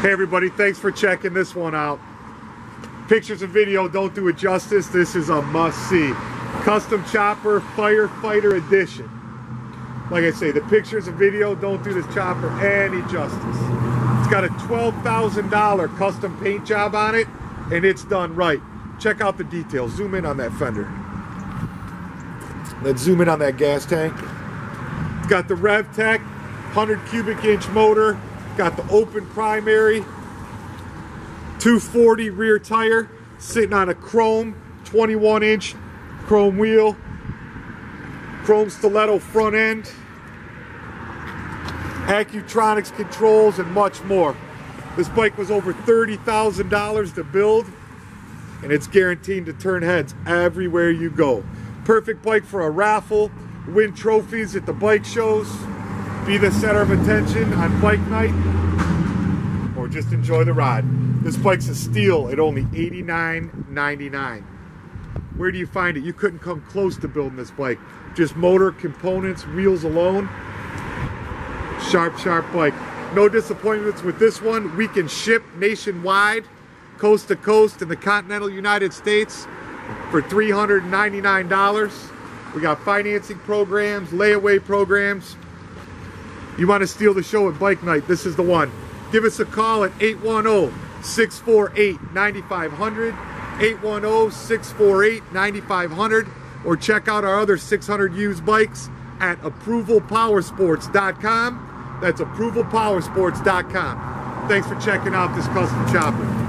Hey everybody, thanks for checking this one out. Pictures and video don't do it justice. This is a must-see. Custom Chopper Firefighter Edition. Like I say, the pictures and video don't do this chopper any justice. It's got a $12,000 custom paint job on it, and it's done right. Check out the details. Zoom in on that fender. Let's zoom in on that gas tank. It's got the RevTech 100 cubic inch motor, got the open primary, 240 rear tire, sitting on a chrome 21 inch chrome wheel, chrome stiletto front end, Accutronix controls, and much more. This bike was over $30,000 to build, and it's guaranteed to turn heads everywhere you go. Perfect bike for a raffle, win trophies at the bike shows, be the center of attention on bike night, or just enjoy the ride. This bike's a steal at only $89.99. Where do you find it? You couldn't come close to building this bike. Just motor, components, wheels alone. Sharp, sharp bike. No disappointments with this one. We can ship nationwide, coast to coast in the continental United States for $399. We got financing programs, layaway programs. You want to steal the show at Bike Night, this is the one. Give us a call at 810-648-9500, 810-648-9500, or check out our other 600 used bikes at approvalpowersports.com. That's approvalpowersports.com. Thanks for checking out this custom chopper.